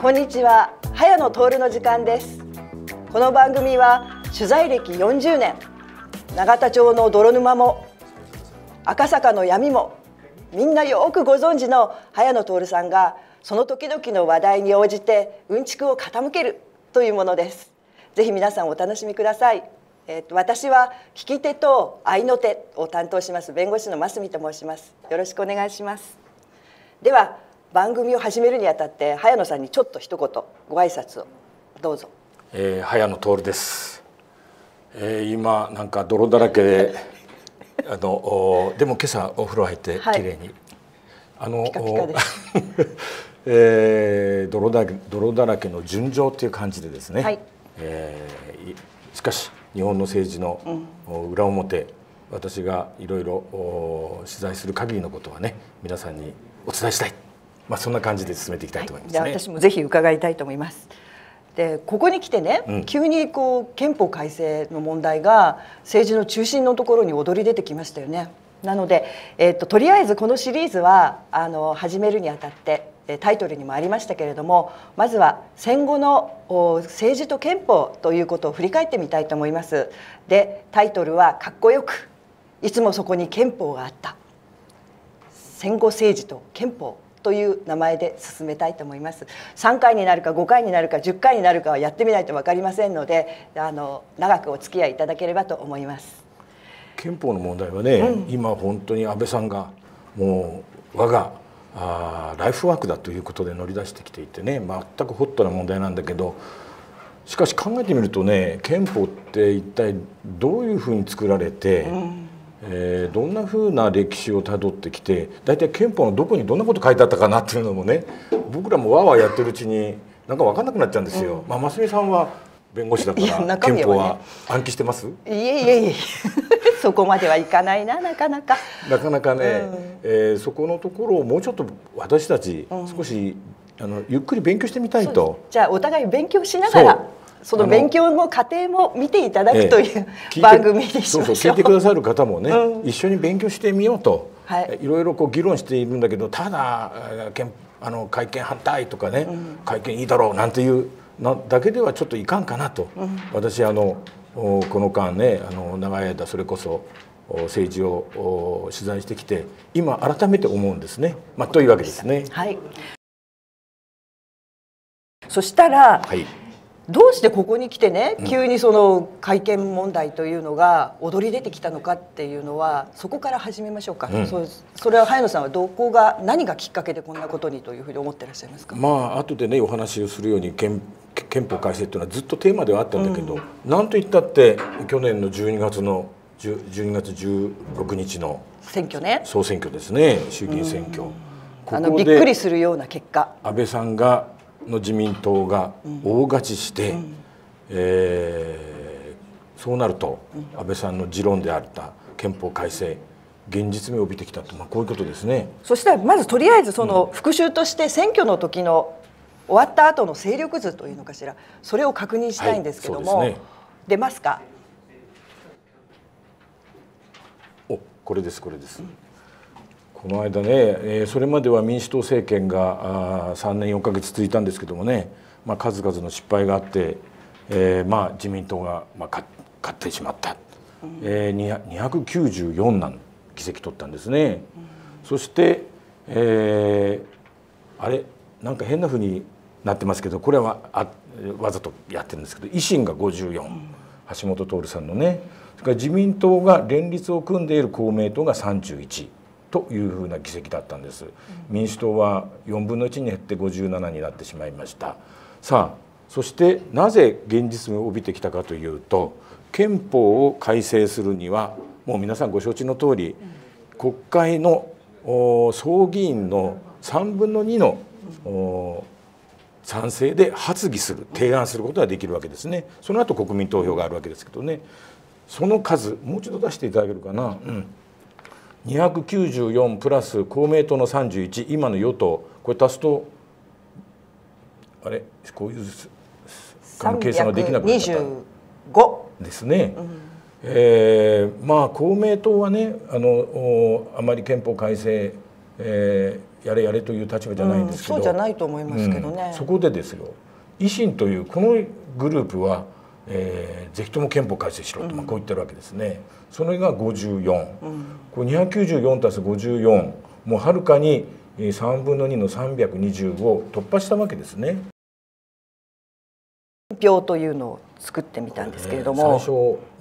こんにちは。早野徹の時間です。この番組は取材歴40年永田町の泥沼も赤坂の闇もみんなよくご存知の早野徹さんがその時々の話題に応じてうんちくを傾けるというものです。ぜひ皆さんお楽しみください。えー、と私は聞き手と合いの手を担当します弁護士の増美と申します。よろしくお願いします。では番組を始めるにあたって早野さんにちょっと一言ご挨拶を。どうぞ、えー、早野徹です、えー、今なんか泥だらけで あのでも今朝お風呂入って綺麗に、はい、あのピカピカ えー、泥だ泥だらけの純情っていう感じでですね、はい、えー、しかし日本の政治の裏表、うん、私がいろいろ取材する限りのことはね皆さんにお伝えしたいまあ、そんな感じで進めていきたいと思います、ねはい、私もぜひ伺いたいと思います。でここに来てね、うん、急にこう憲法改正の問題が政治の中心のところに躍り出てきましたよね。なので、えーと、とりあえずこのシリーズはあの始めるにあたってタイトルにもありましたけれどもまずは戦後の政治と憲法ということを振り返ってみたいと思います。でタイトルはかっこよく「いつもそこに憲法があった」戦後政治と憲法という名前で進めたいと思います。3回になるか5回になるか10回になるかはやってみないと分かりませんのであの長くお付き合いいただければと思います。憲法の問題はね、うん、今本当に安倍さんがもう我があライフワークだということで乗り出してきていてね全くホットな問題なんだけどしかし考えてみるとね憲法って一体どういうふうに作られて、うんえー、どんなふうな歴史をたどってきて大体憲法のどこにどんなこと書いてあったかなっていうのもね僕らもわわやってるうちになんか分かんなくなっちゃうんですよ。うん、まあ、増美さんは弁護士だから、ね、憲法は暗記してます？いえいえいえ。そこまではいかないななかなか。なかなかね、うん、えー、そこのところをもうちょっと私たち少し、うん、あのゆっくり勉強してみたいと。じゃあお互い勉強しながらその勉強の過程も見ていただくという、え番組でそうそう聞いてくださる方もね、うん、一緒に勉強してみようと、はい、いろいろこう議論しているんだけどただあの会見反対とかね、うん、会見いいだろうなんていうなだけではちょっといかんかなと、うん、私あのこの間ねあの長い間それこそ政治を取材してきて今改めて思うんですね。まあ、というわけですね。はい、そしたら、はいどうしてここに来てね急にその会見問題というのが踊り出てきたのかっていうのはそこから始めましょうか、うん、そそれは早野さんはどこが何がきっかけでこんなことにというふうに思ってらっしゃいますか？まあ後でねお話をするように憲憲法改正っていうのはずっとテーマではあったんだけど、うん、なんといったって去年の12月の12月16日の選挙ね。総選挙ですね。衆議院選挙、あのびっくりするような結果。安倍さんがの自民党が大勝ちして、うん、えー、そうなると安倍さんの持論であった憲法改正現実味を帯びてきたと、まあ、こういうことですね。そしたらまずとりあえずその復習として選挙の時の終わった後の勢力図というのかしらそれを確認したいんですけども、はいね、出ますか？おこれですこれです。うんこの間ね、えー、それまでは民主党政権があ3年4か月続いたんですけどもね、まあ、数々の失敗があって、えーまあ、自民党が、まあ、勝ってしまった、うん、えー、294なん議席取ったんですね。うん、そして、えー、あれなんか変なふうになってますけどこれはあわざとやってるんですけど維新が54、うん、橋本徹さんのね。それから自民党が連立を組んでいる公明党が31。というふうな議席だったんです、民主党は4分の1に減って57になってしまいました。さあそしてなぜ現実味を帯びてきたかというと憲法を改正するにはもう皆さんご承知の通り国会の総議員の3分の2の賛成で発議する提案することができるわけですね。その後国民投票があるわけですけどね。その数もう一度出していただけるかな、うん。294プラス公明党の31今の与党。これ足すとあれ？こういう計算ができなくなっちゃった。ですね。うん、えー、まあ公明党はねあのあまり憲法改正、えやれやれという立場じゃないんですけど、そうじゃないと思いますけどね、そこでですよ。維新というこのグループは、えー、ぜひとも憲法改正しろと、まあ、こう言ってるわけですね。それが54、これ294足す54もうはるかに3分の2の320を突破したわけですね。表というのを作ってみたんですけれども、最初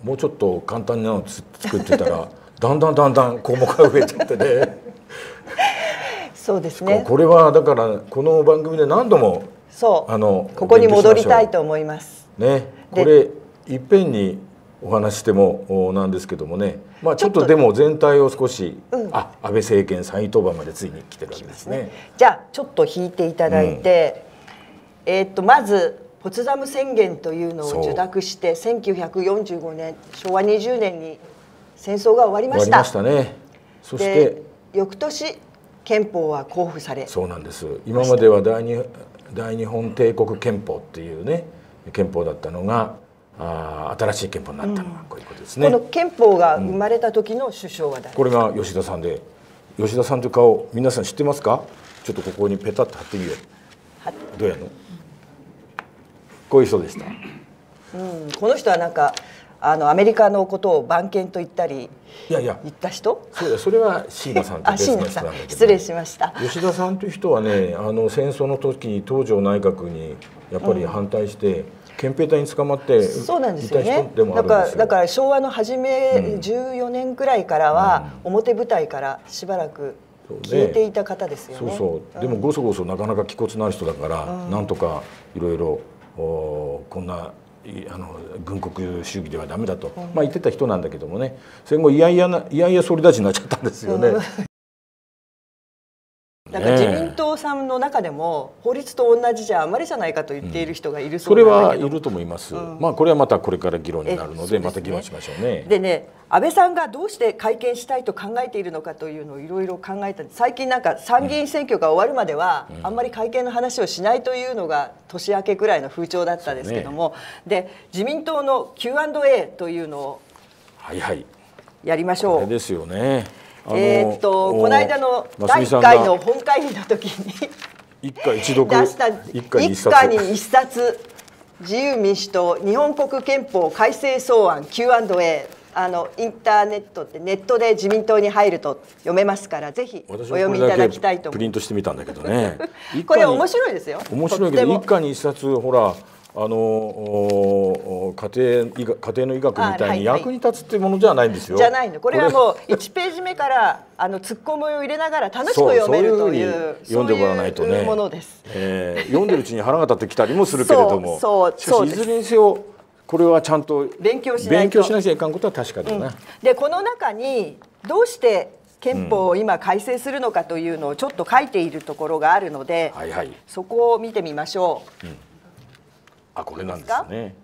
もうちょっと簡単なの作ってたら だんだんだんだん項目が増えちゃってね。そうですね。これはだからこの番組で何度もそう。あのここに戻りたいと思いますね。これいっぺんにお話してもなんですけどもね、まあ、ちょっとでも全体を少し、うん、あ安倍政権再登板までついに来てるわけですね。ねじゃあちょっと引いていただいて、うん、えー、っとまずポツダム宣言というのを受諾して1945年昭和20年に戦争が終わりました。したね。そして翌年憲法は公布され。そうなんです。今までは大日大日本帝国憲法っていうね憲法だったのがあ新しい憲法になったのはこういうことですね、この憲法が生まれた時の首相は誰、うん、これが吉田さんで吉田さんという顔皆さん知ってますか？ちょっとここにペタッと貼ってみよう。どうやの、こういう人でした、うん、この人はなんかあのアメリカのことを番犬と言ったりいやいや。言った人？そうそれは椎名さんと別の人なんだけど。失礼しました。吉田さんという人はねあの戦争の時に東条内閣にやっぱり反対して、うん憲兵隊に捕まってそうなんですよね。だからだから昭和の初め14年ぐらいからは表舞台からしばらく消えていた方ですよね。そうそう。でもごそごそなかなか気骨のある人だから、うん、なんとかいろいろこんなあの軍国主義ではダメだと、まあ、言ってた人なんだけどもね。戦後いやいやないやいや総理大臣になっちゃったんですよね。なんか自民さんの中でも法律と同じじゃあまりじゃないかと言っている人がいるそうなうん、それはいると思います、うん、まあこれはまたこれから議論になるので、ね、また議論しましょうね。でね安倍さんがどうして会見したいと考えているのかというのをいろいろ考えた最近なんか参議院選挙が終わるまでは、あんまり会見の話をしないというのが年明けぐらいの風潮だったんですけども、ね、で自民党の Q&A というのをはいはい。やりましょう。ですよね。えー、っとこの間の第1回の本会議の時に一家一読出した一家に一冊自由民主党日本国憲法改正草案 Q&A あのインターネットってネットで自民党に入ると読めますからぜひお読みいただきたいとプリントしてみたんだけどね。これ面白いですよ。面白いけど一家に一冊ほらあの家庭医学家庭の医学みたいに役に立つっていうものじゃないんですよ。じゃないの。これはもう1ページ目からあのツッコミを入れながら楽しく読めるという読んでもらわないとね。ものです。えー、読んでるうちに腹が立ってきたりもするけれども、そうそういずれにせよこれはちゃんと勉強しない勉強しなきゃいかんことは確かだな。うん、でこの中にどうして憲法を今改正するのかというのをちょっと書いているところがあるので、はいはい、そこを見てみましょう。うんあこれなんですね。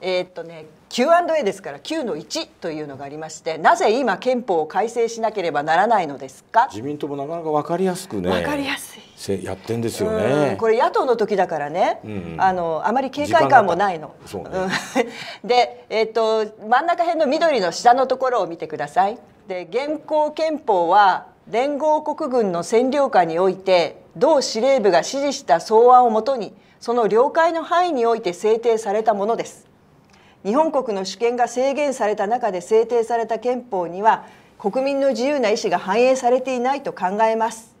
えー、っとね Q&A ですから Q の1というのがありましてなぜ今憲法を改正しなければならないのですか？自民党もなかなか分かりやすくね分かりやすい。やってんですよね。これ野党の時だからね、うん。うん、あのあまり警戒感もないの。ね、で、えー、っと真ん中辺の緑の下のところを見てください。で現行憲法は連合国軍の占領下において同司令部が指示した草案をもとにその領海の範囲において制定されたものです。日本国の主権が制限された中で制定された憲法には国民の自由な意思が反映されていないと考えます。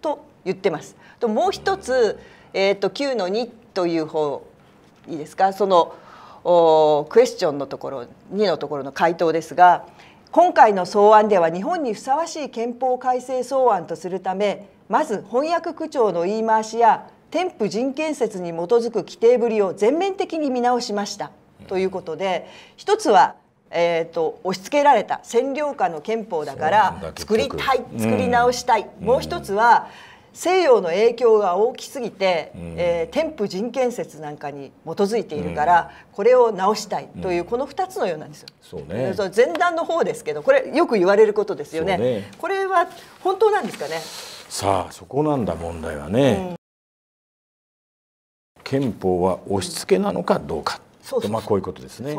と言ってます。ともう一つ、えーと、9の2という方いいですか？そのクエスチョンのところ2のところの回答ですが今回の草案では日本にふさわしい憲法改正草案とするためまず翻訳区長の言い回しや添付人権説に基づく規定ぶりを全面的に見直しました。ということで一つはえーと、押し付けられた占領下の憲法だから作りたい作り直したい、うん、もう一つは西洋の影響が大きすぎて、うん、えー、添付人権説なんかに基づいているから、うん、これを直したい。という、この2つのようなんですよ。そうね、前段の方ですけどこれよく言われることですよね。ね。これは本当なんですかね？さあそこなんだ問題はね。憲法は押し付けなのかどうか。とまあこういうことですね。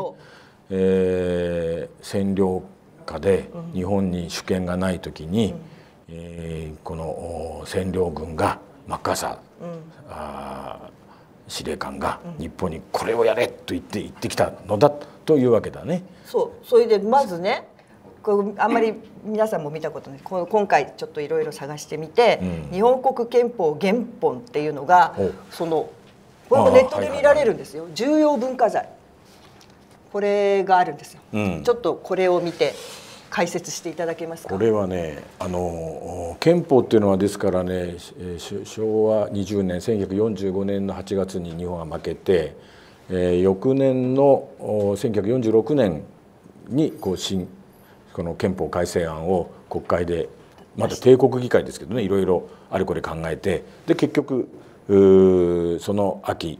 えー、占領下で日本に主権がない時に、うん、えー、この占領軍がマッカーサー、うん、あ司令官が日本にこれをやれと言って言ってきたのだというわけだね。そう。それでまずねこうあんまり皆さんも見たことない。今回ちょっといろいろ探してみて、うん、日本国憲法原本っていうのがそのこれもネットで見られるんですよ、重要文化財。これがあるんですよ、うん、ちょっとこれを見て解説していただけますこれはねあの憲法っていうのはですからね昭和20年1945年の8月に日本が負けて、えー、翌年の1946年にこう新この憲法改正案を国会でまだ帝国議会ですけどねいろいろあれこれ考えてで結局その秋、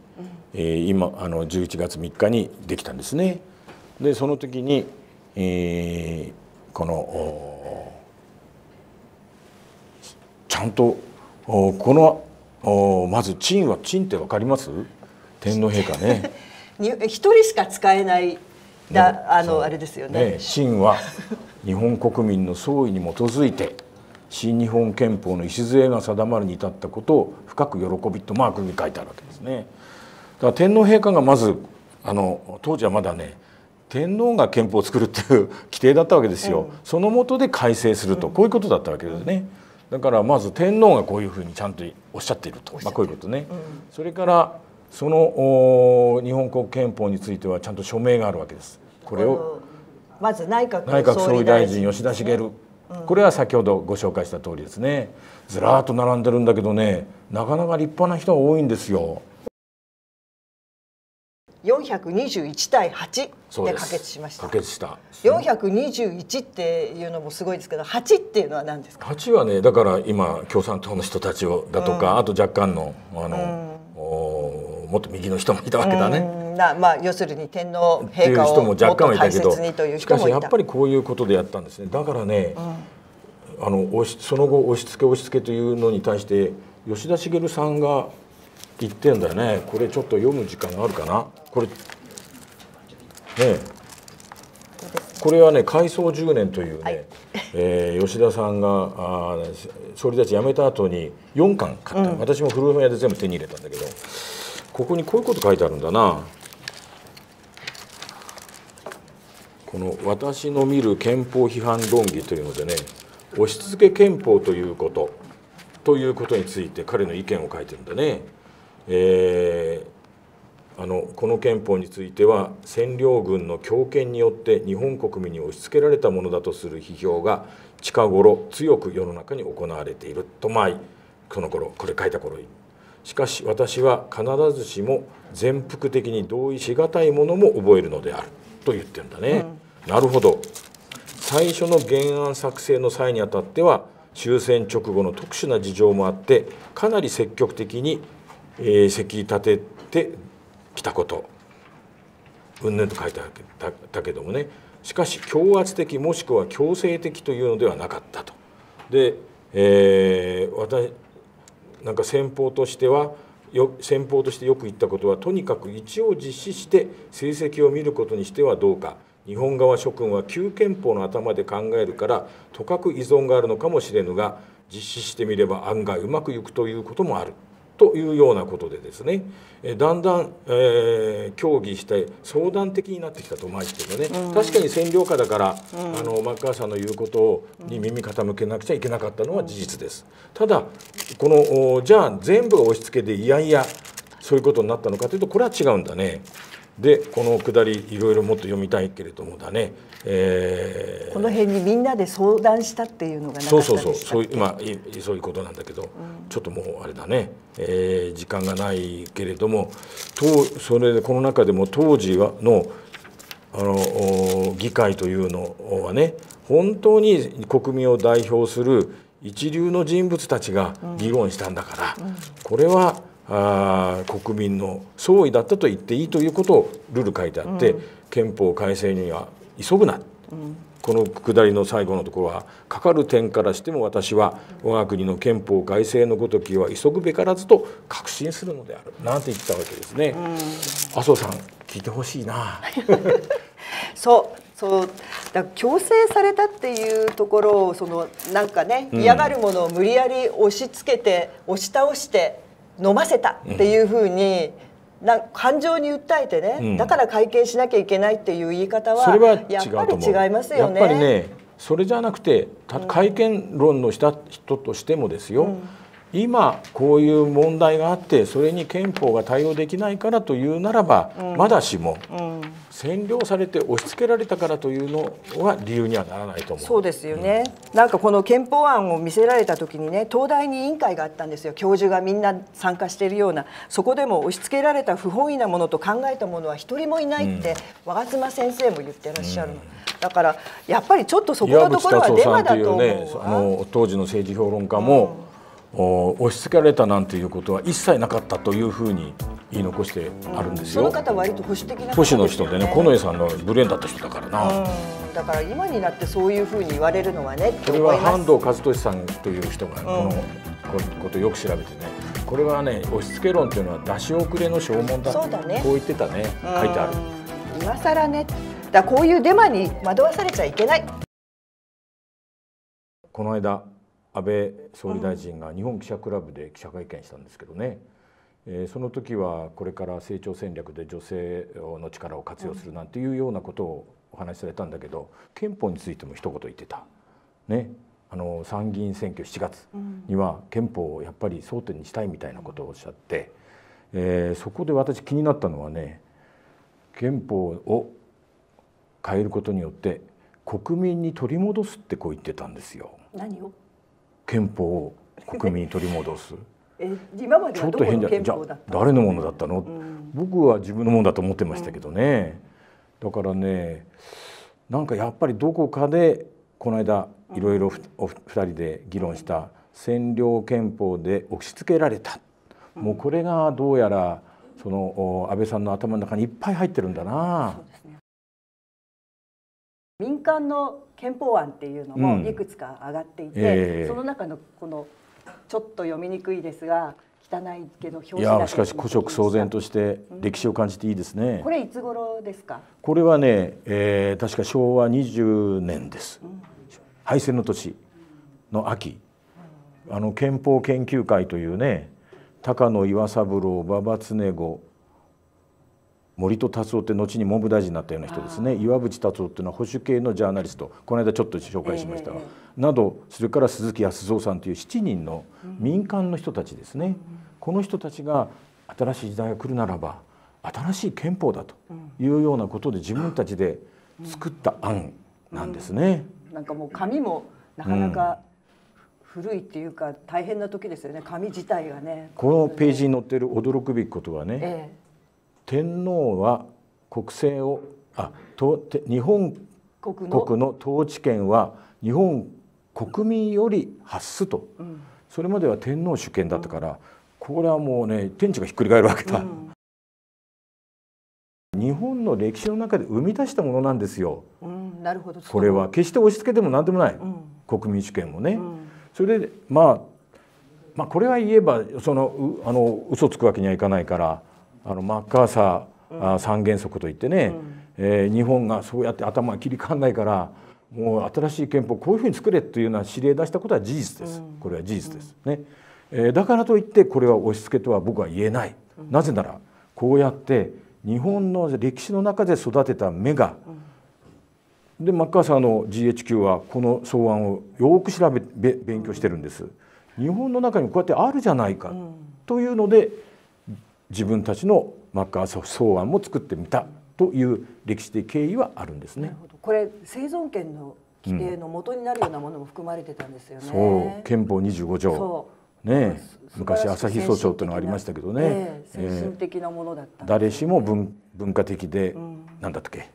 えー、今あの11月3日にできたんですね。でその時に、えーこのちゃんとこのまず陳は陳って分かります？天皇陛下ね。一人しか使えないだあのあれですよね。ね陳は日本国民の総意に基づいて新日本憲法の礎が定まるに至ったことを深く喜びとマークに書いてあるわけですね。だから天皇陛下がまずあの当時はまだね天皇が憲法を作るっていう規定だったわけですよ、うん、その下で改正すると、こういうことだったわけですね。だからまず天皇がこういうふうにちゃんとおっしゃっていると、まあ、こういうことね。うん、それからその日本国憲法についてはちゃんと署名があるわけです。これをまず内閣内閣総理大臣吉田茂、うん、これは先ほどご紹介した通りですね。ずらっと並んでるんだけどね、なかなか立派な人が多いんですよ。421対8で可決しました。可決した。421っていうのもすごいですけど、8っていうのは何ですか？8はね、だから今共産党の人たちをだとか、うん、あと若干のあの、うん、もっと右の人もいたわけだね。まあ要するに天皇陛下をも若干はいたけど、しかしやっぱりこういうことでやったんですね。だからね、あのその後押し付け押し付けというのに対して吉田茂さんが言ってんだよね。これちょっと読む時間があるかな。これねこれはね改装10年というね、はい、えー、吉田さんがあ総理大臣辞めた後に4巻買った、うん、私も古本屋で全部手に入れたんだけどここにこういうこと書いてあるんだなこの「私の見る憲法批判論議」というのでね押し付け憲法ということということについて彼の意見を書いてるんだね。えー、あのこの憲法については占領軍の強権によって日本国民に押し付けられたものだとする批評が近頃強く世の中に行われているとまあこの頃これ書いた頃しかし私は必ずしも全幅的に同意しがたいものも覚えるのである。と言ってるんだね。うん、なるほど。最初の原案作成の際にあたっては終戦直後の特殊な事情もあってかなり積極的にえー、せき立ててきたこと。うんぬんと書いてあったけどもね。しかし強圧的もしくは強制的というのではなかったと。で、えー、私なんか先方としてはよ先方としてよく言ったことはとにかく一応実施して成績を見ることにしてはどうか。日本側諸君は旧憲法の頭で考えるからとかく依存があるのかもしれぬが実施してみれば案外うまくいくということもある。というようなことでですねだんだん、えー、協議して相談的になってきたと思いますけどね、うん、確かに占領下だから、うん、あのマッカーサーの言うことに耳傾けなくちゃいけなかったのは事実です。ただこのじゃあ全部が押し付けでいやいやそういうことになったのかというとこれは違うんだね。でこのくだりいろいろもっと読みたいけれどもだね、えー、この辺にみんなで相談したっていうのがそうそうそう。そういうまあそういうことなんだけど、うん、ちょっともうあれだね、えー、時間がないけれどもとそれでこの中でも当時はのあの議会というのはね本当に国民を代表する一流の人物たちが議論したんだから、うん。うん、これはあ国民の総意だったと言っていいということをルール書いてあって、うん、憲法改正には急ぐな、うん、この下りの最後のところはかかる点からしても私は我が国の憲法改正のごときは急ぐべからずと確信するのである。なんて言ったわけですね。麻生さん聞いてほしいな。そうそう。だ強制されたっていうところをそのなんかね嫌がるものを無理やり押し付けて押し倒して飲ませたっていうふうに、な感情に訴えてね、うん、だから会見しなきゃいけないっていう言い方はそれはやっぱり違いますよね。やっぱりねそれじゃなくて会見論のした人としてもですよ、うん、今こういう問題があってそれに憲法が対応できないからというならば、うん、まだしも、占領されて押し付けられたからというのは理由にはならないと思う。そうですよね、うん、なんかこの憲法案を見せられた時にね東大に委員会があったんですよ。教授がみんな参加しているような。そこでも押し付けられた不本意なものと考えたものは一人もいないって、うん、我妻先生も言ってらっしゃるの。だからやっぱりちょっとそこのところはデマだと思う、ね、あの当時の政治評論家も、押し付けられたなんていうことは一切なかったというふうに言い残してあるんですよ。その方割と保守的な、ね、保守の人でね、近衛さんのブレーンだった人だからな。だから今になってそういうふうに言われるのはね。これは半藤和俊さんという人がこのことをよく調べてね。これはね押し付け論というのは出し遅れの証文だそうだねこう言ってたね書いてある今更ねだこういうデマに惑わされちゃいけないこの間安倍総理大臣が日本記者クラブで記者会見したんですけどね、えー、その時はこれから成長戦略で女性の力を活用するなんていうようなことをお話しされたんだけど憲法についても一言言ってた。ね、あの参議院選挙7月には憲法をやっぱり争点にしたいみたいなことをおっしゃって、えー、そこで私気になったのはね憲法を変えることによって国民に取り戻すってこう言ってたんですよ。何を？憲法を国民に取り戻す？え今まではどこの憲法だ誰のものだったの、うん、僕は自分のものだと思ってましたけどね、うん、だからねなんかやっぱりどこかでこの間いろいろお二人で議論した占領憲法で押し付けられた、うん、もうこれがどうやらその安倍さんの頭の中にいっぱい入ってるんだな。民間の憲法案っていうのもいくつか上がっていて、うんえ。ー、その中のこのちょっと読みにくいですが汚いけど表紙いやしかし古色騒然として歴史を感じていいですね、うん、これいつ頃ですか？これはね、えー、確か昭和20年です、うん、敗戦の年の秋、あの憲法研究会というね高野岩三郎馬場常子森戸達夫って後に文部大臣になったような人ですね。岩渕達夫っていうのは保守系のジャーナリスト。この間ちょっと紹介しましたが、えー、などそれから鈴木康三さんという7人の民間の人たちですね、うん、この人たちが新しい時代が来るならば新しい憲法だというようなことで自分たちで作った案なんですね。うんうん、なんかもう紙もなかなか、古いっていうか大変な時ですよね。紙自体がね。このページに載ってる驚くべきことはね、ええ天皇は国政をあと日本国の。統治権は日本国民より発すと、うん、それまでは天皇主権だったから、うん、これはもうね天地がひっくり返るわけだ、うん、日本の歴史の中で生み出したものなんですよ、なるほど。これは決して押し付けでも何でもない、国民主権もね、それでまあまあこれは言えばそのあの嘘つくわけにはいかないからあのマッカーサー、うん、三原則といってね、うん、えー、日本がそうやって頭が切り替わらないからもう新しい憲法こういうふうに作れというような指令出したことは事実です、これは事実です、ね。えー、だからといってこれは押し付けとは僕は言えない、なぜならこうやって日本の歴史の中で育てた芽が、でマッカーサーの GHQ はこの草案をよく調べ勉強してるんです。日本の中にこうやってあるじゃないかというので自分たちのマッカーサー草案も作ってみたという歴史的経緯はあるんですね。これ生存権の規定の元になるようなものも含まれてたんですよね。そう憲法25条。ね、昔朝日訴訟というのがありましたけどね。先進的なものだった、誰しも文文化的で、うん、なんだったっけ？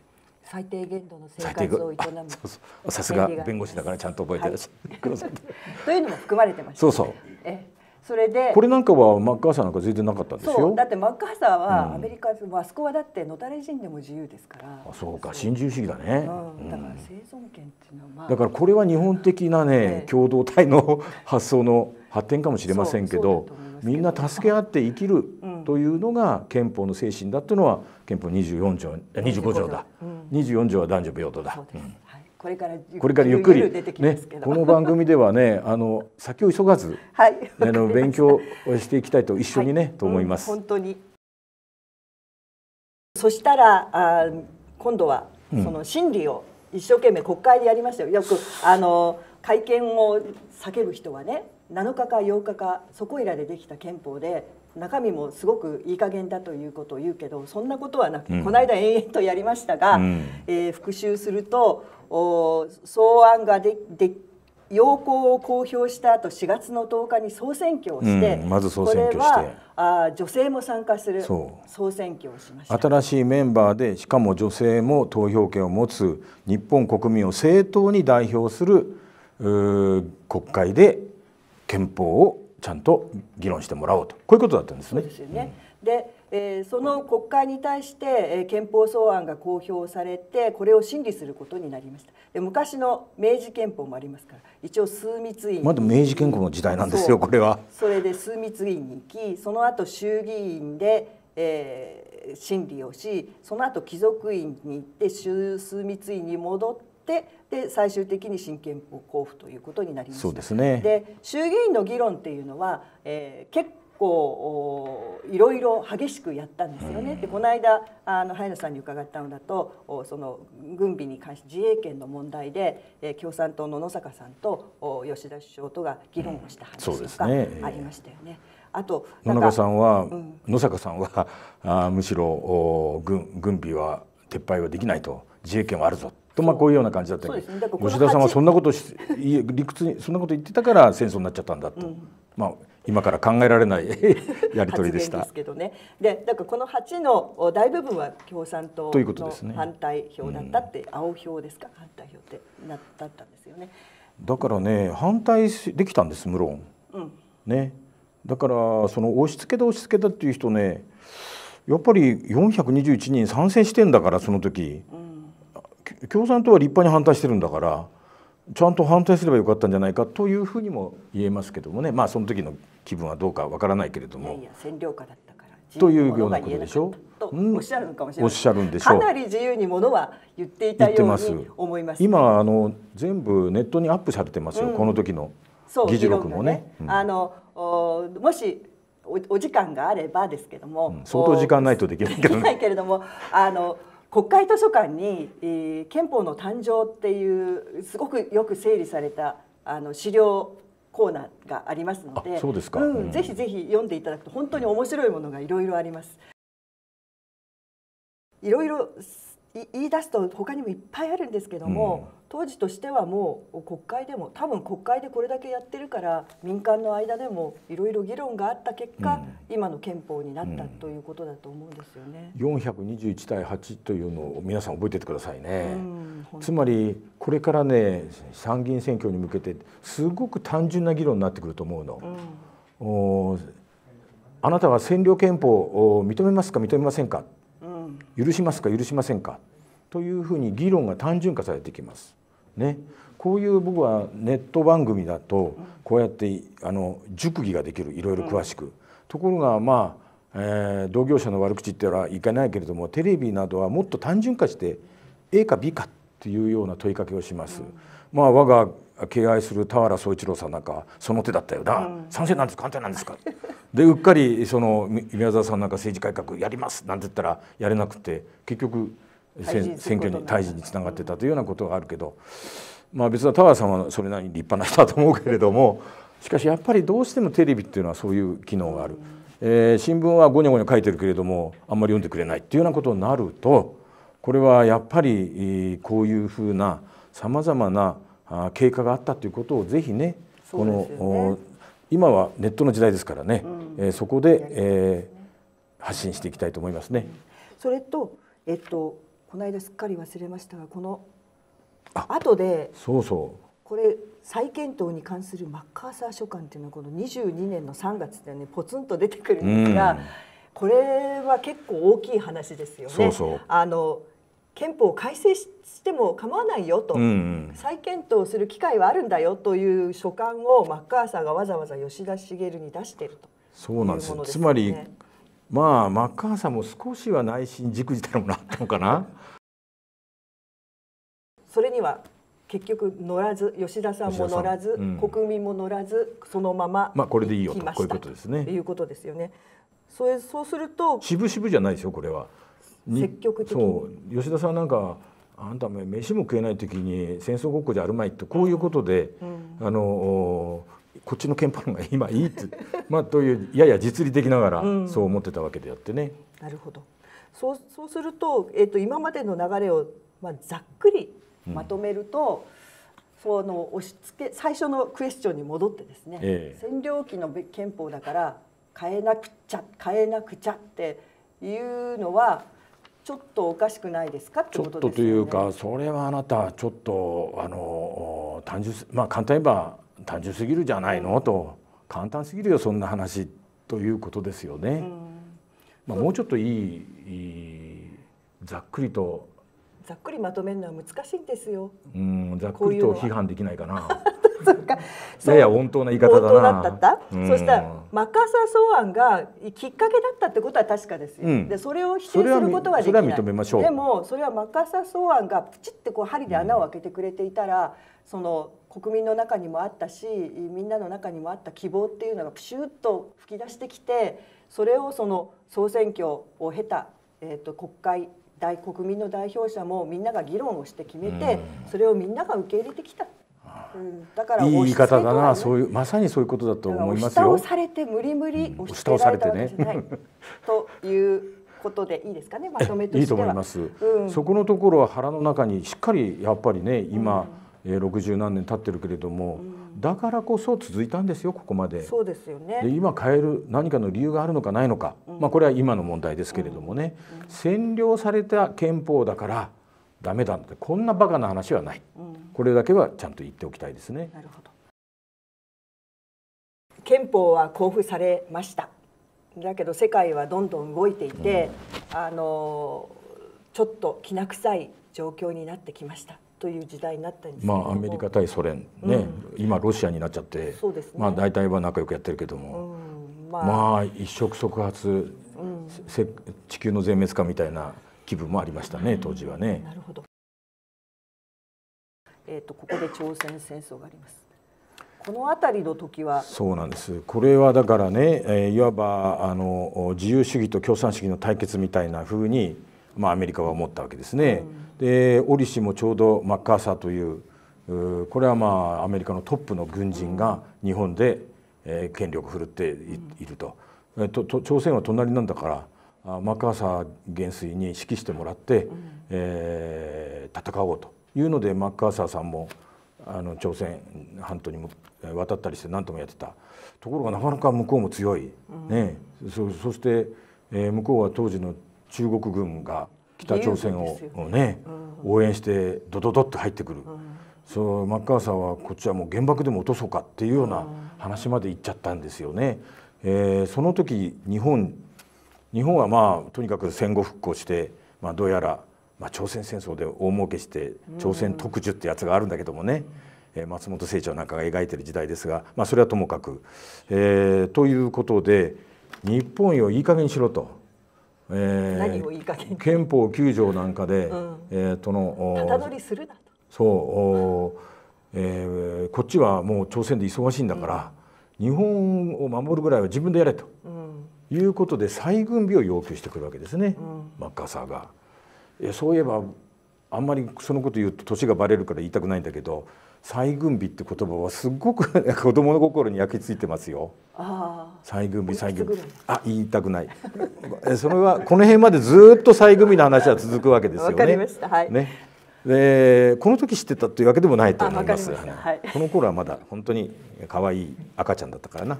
最低限度の生活を営む。さすが弁護士だからちゃんと覚えてらっしゃる。はい、というのも含まれてました、ね、そうそう。えそれでこれなんかはマッカーサーなんか全然なかったんですよ。だってマッカーサーはアメリカ、うん、あそこはだって野垂れ死んでも自由ですから。あそうか新自由主義だね、うん、だから生存権っていうのは、まあ、だからこれは日本的なね、共同体の 発想の発展かもしれませんけどみんな助け合って生きるというのが憲法の精神だっていうのは憲法24条25条だ、うん、24条は男女平等だ。これからこれからゆっくり。出てきますけど、ね、この番組ではねあの先を急がず、はい、あの勉強をしていきたいと一緒にね、はい、と思います、うん、本当に。そしたらあ今度はその審理を一生懸命国会でやりましたよ。よくあの会見を叫ぶ人はね7日か8日かそこいらでできた憲法で中身もすごくいい加減だということを言うけどそんなことはなくて、うん、この間延々とやりましたが、うん、えー、復習するとお草案がでで要項を公表した後4月の10日に総選挙をして、うん、まず総選挙して。あ女性も参加する総選挙をしました。新しいメンバーでしかも女性も投票権を持つ日本国民を正当に代表する国会で憲法をちゃんと議論してもらおうと。こういうことだったんですね。そうですよね、うん、でえー、その国会に対して、えー、憲法草案が公表されてこれを審理することになりました。で昔の明治憲法もありますから一応枢密院まだ明治憲法の時代なんですよこれは。それで枢密院に行きその後衆議院で、えー、審理をしその後貴族院に行って枢密院に戻ってで最終的に新憲法交付ということになりました。そうですね。で衆議院の議論っていうのは、えー、結構いろいろ激しくやったんですよね。でこの間あの早野さんに伺ったのだとその軍備に関して自衛権の問題で、えー、共産党の野坂さんと吉田首相とが議論をした話とかありましたよね。あと野中さんは、うん、野坂さんはあむしろ軍軍備は撤廃はできないと自衛権はあるぞとまあこういうような感じだったけど、ね、吉田さんはそんなことし 理屈にそんなこと言ってたから戦争になっちゃったんだと、うん、まあ今から考えられない やり取りでした。ですけどね。で、だからこの8の大部分は共産党の反対票だったって、青票ですか、反対票ってなったんですよね。だからね、反対できたんです無論。うん、ね。だからその押し付けだ押し付けだっていう人ね、やっぱり421人賛成してんだからその時、うん、共産党は立派に反対してるんだから。ちゃんと反対すればよかったんじゃないかというふうにも言えますけどもねまあその時の気分はどうかわからないけれども。いやいや占領下だったからというようなことでしょう。おっしゃるかもしれない。おっしゃるんでしょう。かなり自由にものは言っていたように思います。今あの全部ネットにアップされてますよ。うん、この時の議事録もね。ねうん、あのもしおお時間があればですけども、うん、相当時間ないとできないけど、ね、ないけれどもあの。国会図書館に、えー、憲法の誕生っていうすごくよく整理されたあの資料コーナーがありますのでそうですか、うん、ぜひぜひ読んでいただくと本当に面白いものがいろいろあります。いろいろ言い出すと他にもいっぱいあるんですけども、うん、当時としてはもう国会でも多分国会でこれだけやってるから民間の間でもいろいろ議論があった結果、うん、今の憲法になったということだと思うんですよね。421対8というのを皆さん覚えててくださいね。つまりこれからね参議院選挙に向けてすごく単純な議論になってくると思うの。うん、あなたは占領憲法を認めますか認めませんか？許しますか許しませんか？というふうに議論が単純化されてきます。ね、こういう僕はネット番組だとこうやってあの熟議ができるいろいろ詳しく、うん、ところがまあ、えー、同業者の悪口って言ったらいけないけれどもテレビなどはもっと単純化して A か B かっていうような問いかけをします。うん、まあ我が敬愛する俵宗一郎さんなんかその手だったよな、うん、賛成なんですか反対なんですか。でうっかりその宮沢さんなんか政治改革やりますなんて言ったらやれなくて結局選挙に退治につながってたというようなことがあるけど、まあ別は俵さんはそれなりに立派な人だと思うけれどもしかしやっぱりどうしてもテレビっていうのはそういう機能がある、えー、新聞はごにょごにょ書いてるけれどもあんまり読んでくれないっていうようなことになるとこれはやっぱりこういうふうなさまざまな経過があったということをぜひねこの今はネットの時代ですからね、うん、えー、そこで、えー、発信していきたいと思いますね。それと、えっと、この間すっかり忘れましたがこの後でそうそう。これ再検討に関するマッカーサー書簡っていうのはこの22年の3月でねポツンと出てくるんですが、うん、これは結構大きい話ですよね。そうそう。あの憲法を改正しても構わないよと、うんうん、再検討する機会はあるんだよという書簡をマッカーサーがわざわざ吉田茂に出しているとそうなんです、ね、つまりまあマッカーサーも少しは内心じくじたるものあったのかな それには結局乗らず吉田さんも乗らず、うん、国民も乗らずそのまままあこれでいいよとこういうことですね。いうことですよね。それそうすると渋々じゃないですよこれは。積極的そう吉田さんなんかあんた飯も食えない時に戦争ごっこじゃあるまいとこういうことで、うん、あのこっちの憲法のが今いいって まあというやや実利的ながらそう思ってたわけであってね。うん、なるほどそうそうすると,、えーと、今までの流れを、まあ、ざっくりまとめると、うん、その押し付け最初のクエスチョンに戻ってですね、えー、占領期の憲法だから変えなくちゃ変えなくちゃっていうのはちょっとおかしくないですかってことですよね。ちょっとというかそれはあなたちょっとあの単純まあ簡単に言えば単純すぎるじゃないの、うん、と簡単すぎるよそんな話ということですよね。うん、まあもうちょっといいざっくりとざっくりまとめるのは難しいんですよ。うんざっくりと批判できないかな。そっか。やや温当な言い方だな。だった。そしたらマカサ草案がきっかけだったってことは確かですよ。うん、でそれを否定することはできない。認めましょう。でもそれはマカサ草案がプチってこう針で穴を開けてくれていたら、うん、その国民の中にもあったし、みんなの中にもあった希望っていうのがプシュッと吹き出してきて、それをその総選挙を経たえっ、ー、と国会大国民の代表者もみんなが議論をして決めて、それをみんなが受け入れてきた。うん、だからいい言い方だな、そういうまさにそういうことだと思いますよ。押し倒されて無理無理押し倒されてね。ということでいいですかね、まとめといいと思います、うん、そこのところは腹の中にしっかりやっぱりね今、うん、えー、60何年経ってるけれども、うん。だからこそ続いたんですよここまで。そうですよね。で今変える何かの理由があるのかないのか、うん、まあ、これは今の問題ですけれどもね、うん。うん、占領された憲法だからダメだってこんなバカな話はない、これだけはちゃんと言っておきたいですね。なるほど。憲法は交付されました。だけど世界はどんどん動いていて、あのちょっときな臭い状況になってきました。という時代になったんですまあアメリカ対ソ連ね、うん、今ロシアになっちゃって、ね、まあ大体は仲良くやってるけども、うん、まあ、まあ、一触即発、うん、地球の全滅かみたいな気分もありましたね、当時はね。なるほど。えっ、ー、とここで朝鮮戦争があります。この辺りの時は。そうなんです。これはだからね、えー、いわばあの自由主義と共産主義の対決みたいなふうに、まあ、アメリカは思ったわけですね。うん。で折しもちょうどマッカーサーというこれはまあアメリカのトップの軍人が日本で、えー、権力を振るっていると,、えとと朝鮮は隣なんだからマッカーサー元帥に指揮してもらって、うん、えー、戦おうと。いうのでマッカーサーさんもあの朝鮮半島にも渡ったりして何ともやってた。ところがなかなか向こうも強い、うん、ね。そそして、えー、向こうは当時の中国軍が北朝鮮をね、応援してドドドッと入ってくる、そうマッカーサーはこっちはもう原爆でも落とそうかっていうような話まで行っちゃったんですよね。えー、その時日本日本はまあとにかく戦後復興して、まあ、どうやら、まあ、朝鮮戦争で大儲けして朝鮮特需ってやつがあるんだけどもね、えー、松本清張なんかが描いてる時代ですが、まあ、それはともかく。えー、ということで日本よいい加減にしろと。えー、憲法9条なんかで、うん、えー、とのりするなと。そう、えー、こっちはもう朝鮮で忙しいんだから、うん、日本を守るぐらいは自分でやれと、うん、いうことで再軍備を要求してくるわけですね、マッカーサーが。そういえばあんまりそのこと言うと年がバレるから言いたくないんだけど再軍備って言葉はすごく 子供の心に焼き付いてますよ。再軍備再軍備。あ言いたくない。それはこの辺までずっと再軍備の話は続くわけですよね。はい、ね。でこの時知ってたというわけでもないと思います。はい、この頃はまだ本当に可愛い赤ちゃんだったからな。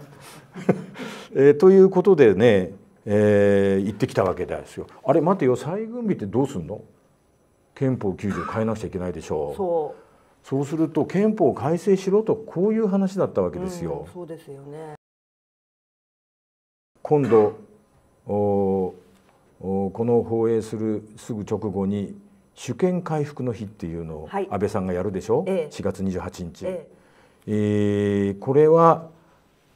えー、ということでね、えー、行ってきたわけですよ。あれ待てよ。再軍備ってどうすんの？憲法9条変えなくちゃいけないでしょう。そう。そうすると憲法を改正しろとこういう話だったわけですよ。うん、そうですよね。今度おおこの放映するすぐ直後に主権回復の日っていうのを安倍さんがやるでしょ、はい、4月28日、ええ。えー、これは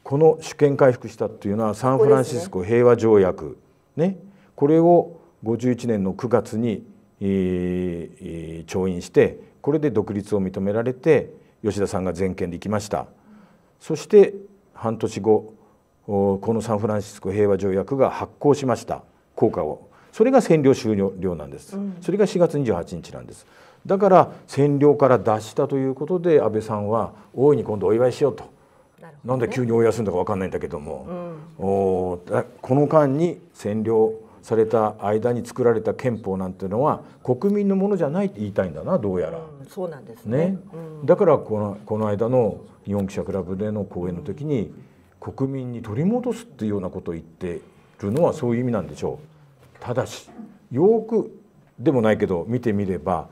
この主権回復したっていうのはサンフランシスコ平和条約。ね。これを51年の9月にえー、調印してこれで独立を認められて吉田さんが全権で行きました。そして半年後このサンフランシスコ平和条約が発効しました。効果を。それが占領終了なんです、うん、それが4月28日なんです。だから占領から脱したということで安倍さんは大いに今度お祝いしようと。な、んで急に追い休んだか分かんないんだけども、うん、おこの間に占領された間に作られた憲法なんていうのは国民のものじゃないって言いたいんだなどうやら。うん、そうなんですね、ねうん、だからこのこの間の日本記者クラブでの講演の時に、国民に取り戻すっていうようなことを言ってるのはそういう意味なんでしょう。ただしよくでもないけど見てみれば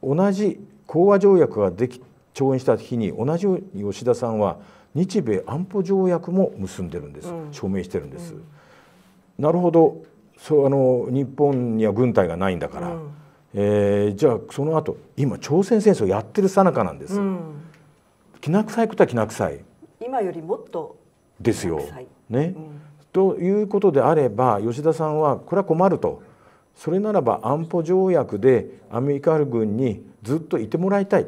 同じ講和条約ができ調印した日に同じように吉田さんは日米安保条約も結んでるんです、うん、署名してるんです。うん、なるほどそうあの日本には軍隊がないんだから、うん、えー、じゃあその後今朝鮮戦争やってるさなかなんです。きな臭いことはきな臭い。今よりもっとですよ。ね、ということであれば吉田さんはこれは困ると。それならば安保条約でアメリカ軍にずっといてもらいたい。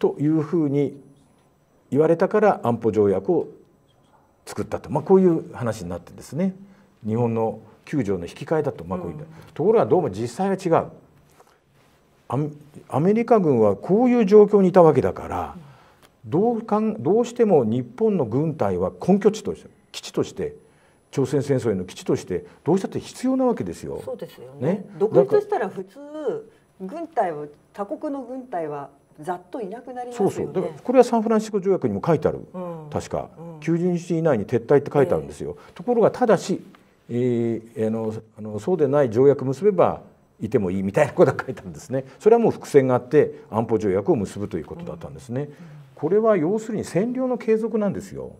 というふうに言われたから安保条約を作ったと、まあ、こういう話になってですね。日本の9条の引き換えだと、まあ、こういう、うん、ところがどうも実際は違うアメリカ軍はこういう状況にいたわけだからどうかんどうしても日本の軍隊は根拠地として基地として朝鮮戦争への基地としてどうしたって必要なわけですよ。そうですよね。ね？独立したら普通軍隊を他国の軍隊はざっといなくなりますよね。そうそう。だからこれはサンフランシスコ条約にも書いてある。うん、確か、うん、90日以内に撤退って書いてあるんですよ。えー、ところがただし、えー、あのあのそうでない条約結べばいてもいいみたいなことが書いてあるんですね。それはもう伏線があって安保条約を結ぶということだったんですね。うん、これは要するに占領の継続なんですよ。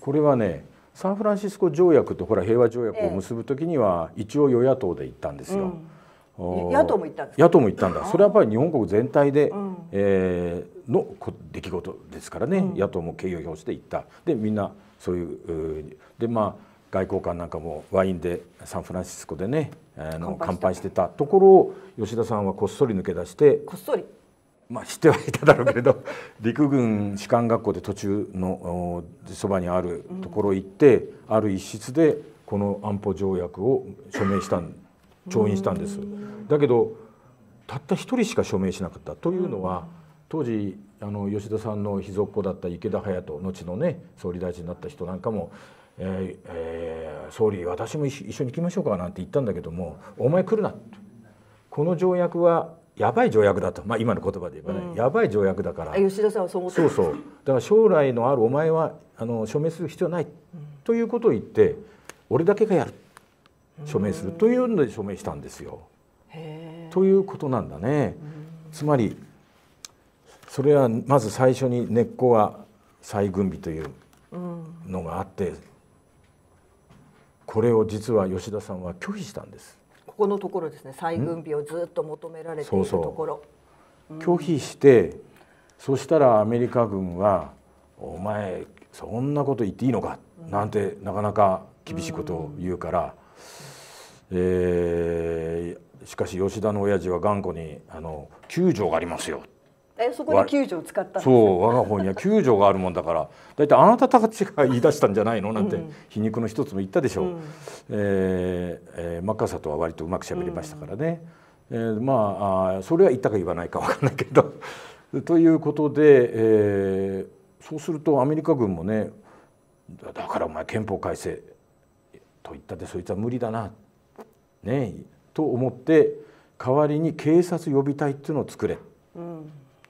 これはねサンフランシスコ条約とほら平和条約を結ぶ時には一応与野党で行ったんですよ。うん、野党も行ったんです野党も行ったんだそれはやっぱり日本国全体で、うん、えー、の出来事ですからね、うん、野党も敬意を表して行ったでみんなそういうでまあ外交官なんかもワインでサンフランシスコでねあの乾杯してた。ところを吉田さんはこっそり抜け出してこっそり。まあ、知ってはいただろうけれど 陸軍士官学校で途中のそばにあるところ行って、ある一室でこの安保条約を署名した調印したんです。だけどたった一人しか署名しなかった。というのは当時あの吉田さんの秘蔵っ子だった池田隼人後のね総理大臣になった人なんかも「えーえー、総理私も一緒に行きましょうか」なんて言ったんだけども「お前来るな」この条約はやばい条約だと、まあ、今の言葉で言えばね、うん、やばい条約だから。吉田さんはそう思ってそうそう。だから将来のあるお前はあの署名する必要ない、うん、ということを言って俺だけがやる。署名する。というので署名したんですよ。ということなんだね。つまりそれはまず最初に根っこは再軍備というのがあって、これを実は吉田さんは拒否したんです。ここのところですね。再軍備をずっと求められているところ。拒否してそしたらアメリカ軍は「お前そんなこと言っていいのか」なんてなかなか厳しいことを言うから、えー、しかし吉田の親父は頑固にあの「救助がありますよ」えそこで救助を使ったそう我が方には救助があるもんだから大体あなたたちが言い出したんじゃないの？なんて皮肉の一つも言ったでしょう、うん、えー、えー、マッカーサーとは割とうまくしゃべりましたからね、うん、えー、まあそれは言ったか言わないか分かんないけど。ということで、えー、そうするとアメリカ軍もねだからお前憲法改正と言ったってそいつは無理だな。ねと思って代わりに警察予備隊っていうのを作れ。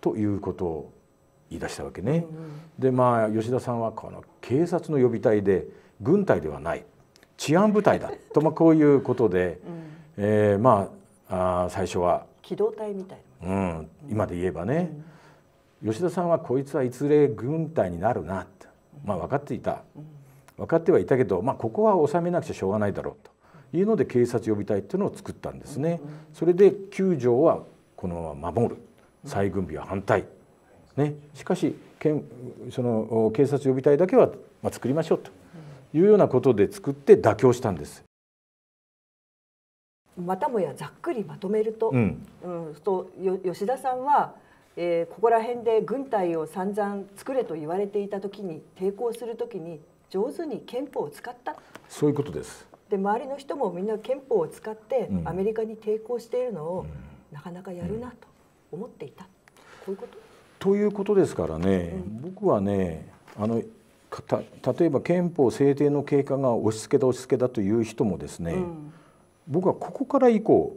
うんということを言い出したわけね。でまあ吉田さんはこの警察の予備隊で軍隊ではない。治安部隊だ。とまあこういうことで、うん、えー、まああ最初は。機動隊みたいな、うん、今で言えばね、うん、吉田さんはこいつはいずれ軍隊になるなって。まあ分かっていた、分かってはいたけど、まあ、ここは収めなくちゃしょうがないだろうと。いうので警察予備隊っていうのを作ったんですね。それで9条はこのまま守る再軍備は反対、ね、しかしその警察予備隊だけは作りましょうと。いうようなことで作って妥協したんです。またもやざっくりまとめると,、うん。うん、と吉田さんは、えー、ここら辺で軍隊を散々作れと言われていた時に抵抗する時に上手に憲法を使った。そういうことです。で周りの人もみんな憲法を使ってアメリカに抵抗しているのを、なかなかやるなと思っていた、こういうこと？ということですからね、僕はねあの例えば憲法制定の経過が押し付けだ押し付けだという人もですね、僕はここから以降、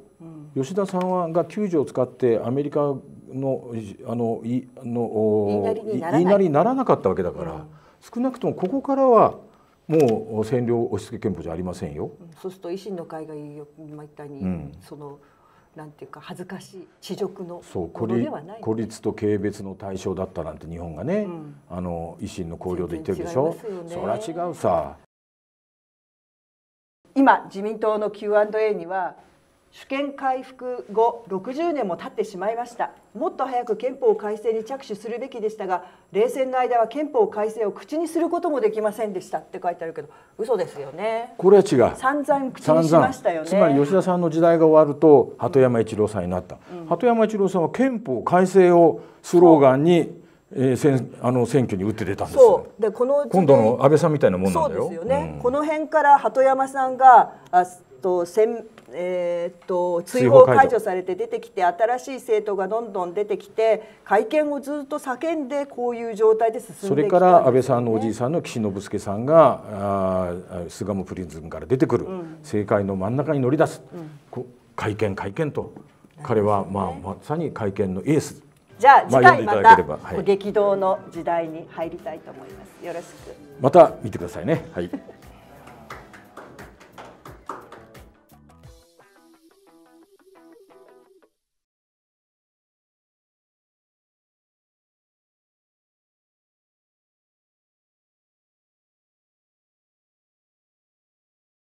吉田さんはが9条を使ってアメリカのあのいの言いなりにならなかったわけだから、少なくともここからはもう占領押し付け憲法じゃありませんよ。そうすると維新の会が言いまったに、うん、そのなんていうか恥ずかしい恥辱のものではない、ね、孤立と軽蔑の対象だったなんて日本がね、うん、あの維新の綱領で言ってるでしょ？ね、そりゃ違うさ。今自民党の Q&A には主権回復後60年も経ってしまいました。もっと早く憲法改正に着手するべきでしたが冷戦の間は憲法改正を口にすることもできませんでした。って書いてあるけど嘘ですよね。これは違う。散々口にしましたよね。つまり吉田さんの時代が終わると鳩山一郎さんになった、うん、鳩山一郎さんは憲法改正をスローガンにえー、選あの選挙に打って出たんですそう。でこの今度の安倍さんみたいなもんなんだよ。そうですよね、うん、この辺から鳩山さんがあと選えー、っと追放解除されて出てきて新しい政党がどんどん出てきて会見をずっと叫んでこういう状態で進んできた、ね、それから安倍さんのおじいさんの岸信介さんがあ巣鴨プリズンから出てくる、うん、政界の真ん中に乗り出す、うん、会見会見と彼は、まあ、まさに会見のエースじゃあ次回また激動の時代に入りたいと思います。よろしく。また見てくださいね。はい。